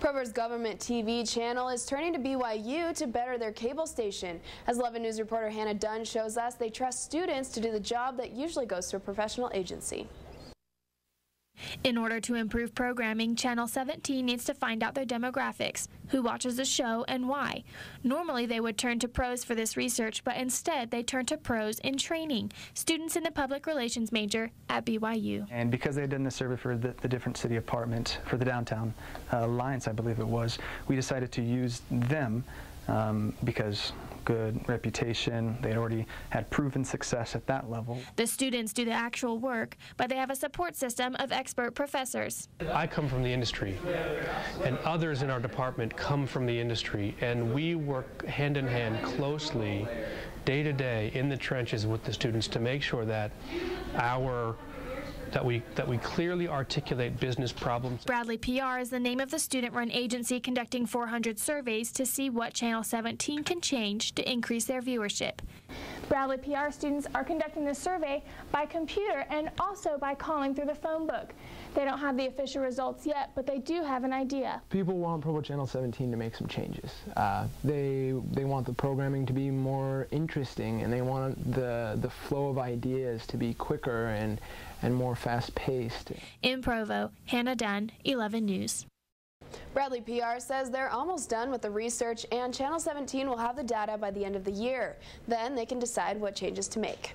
Provo's government TV channel is turning to BYU to better their cable station. As 11 News reporter Hannah Dunn shows us, they trust students to do the job that usually goes to a professional agency. In order to improve programming, Channel 17 needs to find out their demographics, who watches the show, and why. Normally, they would turn to pros for this research, but instead, they turn to pros in training, students in the public relations major at BYU. And because they had done the survey for the, the different city apartment, for the downtown uh, alliance, I believe it was, we decided to use them um, because good reputation. They'd already had proven success at that level. The students do the actual work, but they have a support system of expert professors. I come from the industry, and others in our department come from the industry, and we work hand in hand closely day to day in the trenches with the students to make sure that our that we that we clearly articulate business problems. Bradley PR is the name of the student-run agency conducting 400 surveys to see what Channel 17 can change to increase their viewership. Bradley PR students are conducting this survey by computer and also by calling through the phone book. They don't have the official results yet, but they do have an idea. People want Provo Channel 17 to make some changes. Uh, they they want the programming to be more interesting, and they want the the flow of ideas to be quicker and and more fast-paced. In Provo, Hannah Dunn, 11 News. Bradley PR says they're almost done with the research and Channel 17 will have the data by the end of the year. Then they can decide what changes to make.